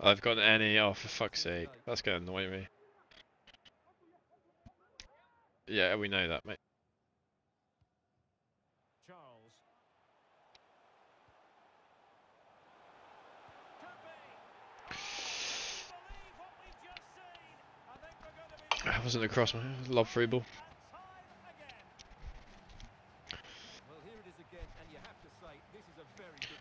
I've got any. Oh for fuck's sake. That's gonna annoy me. Yeah, we know that, mate. Charles. I wasn't across my man. Love free ball. Well, here it is again, and you have to say, this is a very good